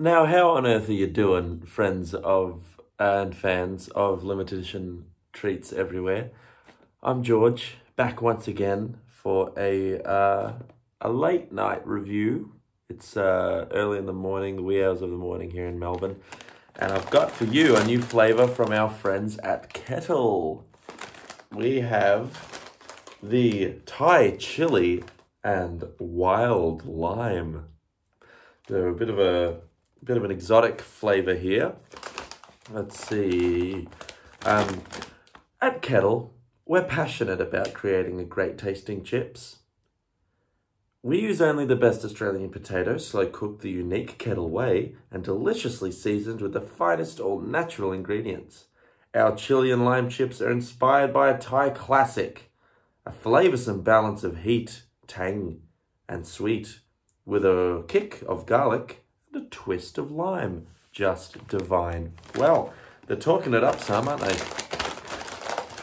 Now, how on earth are you doing, friends of and fans of limited edition treats everywhere? I'm George, back once again for a uh, a late night review. It's uh, early in the morning, the wee hours of the morning here in Melbourne, and I've got for you a new flavour from our friends at Kettle. We have the Thai chili and wild lime. They're a bit of a bit of an exotic flavor here. Let's see. Um, at Kettle, we're passionate about creating a great tasting chips. We use only the best Australian potatoes, slow cooked the unique Kettle way, and deliciously seasoned with the finest all natural ingredients. Our chili and lime chips are inspired by a Thai classic, a flavoursome balance of heat, tang, and sweet, with a kick of garlic a twist of lime. Just divine. Well, they're talking it up some, aren't they?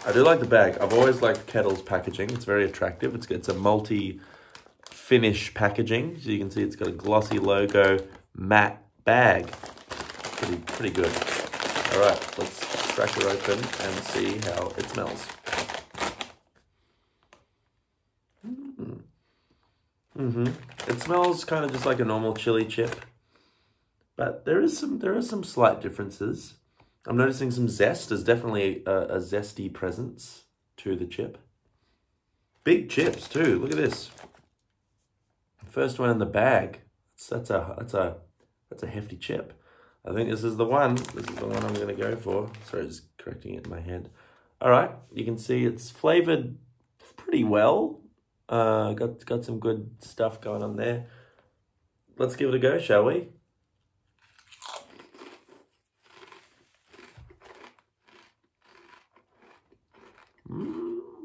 I do like the bag. I've always liked Kettle's packaging. It's very attractive. It's, it's a multi-finish packaging. So you can see it's got a glossy logo, matte bag. Pretty, pretty good. All right, let's crack her open and see how it smells. Mm. Mm-hmm. It smells kind of just like a normal chili chip. But there is some there are some slight differences. I'm noticing some zest. There's definitely a, a zesty presence to the chip. Big chips too. Look at this. First one in the bag. That's, a that's a that's a hefty chip. I think this is the one. This is the one I'm going to go for. Sorry, just correcting it in my head. All right, you can see it's flavored pretty well. Uh, got got some good stuff going on there. Let's give it a go, shall we?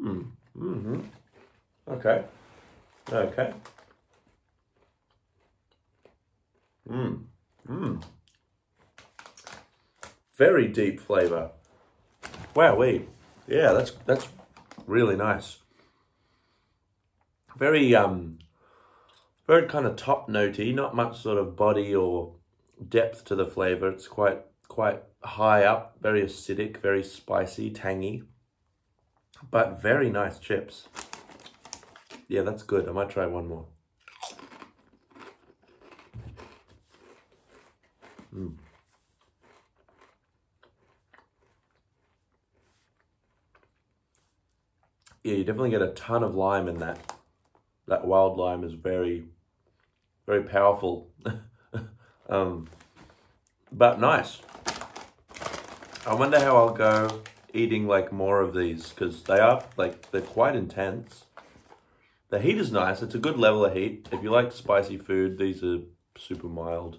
Mm, mm-hmm. Okay. Okay. Mmm. Mmm. Very deep flavor. Wow, wait. Yeah, that's that's really nice. Very um very kind of top notey, not much sort of body or depth to the flavor. It's quite quite high up, very acidic, very spicy, tangy. But very nice chips. Yeah, that's good. I might try one more. Mm. Yeah, you definitely get a ton of lime in that. That wild lime is very, very powerful. um, but nice. I wonder how I'll go eating like more of these because they are like they're quite intense. The heat is nice. It's a good level of heat. If you like spicy food, these are super mild.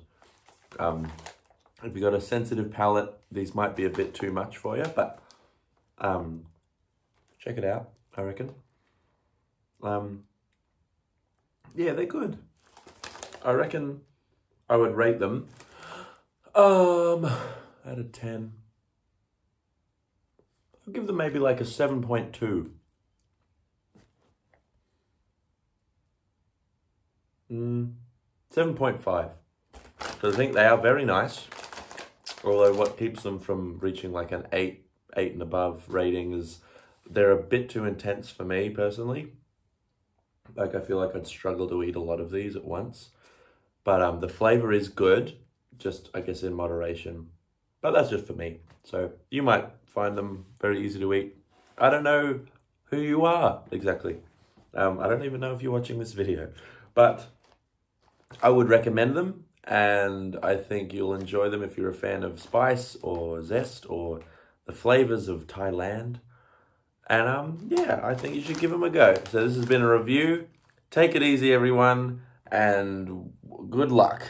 Um, if you've got a sensitive palate, these might be a bit too much for you, but um, check it out, I reckon. Um, yeah, they're good. I reckon I would rate them um, out of 10. I'll give them maybe like a 7.2. Mm, 7.5. Because I think they are very nice. Although what keeps them from reaching like an 8, 8 and above rating is they're a bit too intense for me personally. Like I feel like I'd struggle to eat a lot of these at once. But um, the flavor is good, just I guess in moderation. But that's just for me. So you might find them very easy to eat. I don't know who you are exactly. Um, I don't even know if you're watching this video, but I would recommend them and I think you'll enjoy them if you're a fan of spice or zest or the flavors of Thailand. And um, yeah, I think you should give them a go. So this has been a review. Take it easy, everyone, and good luck.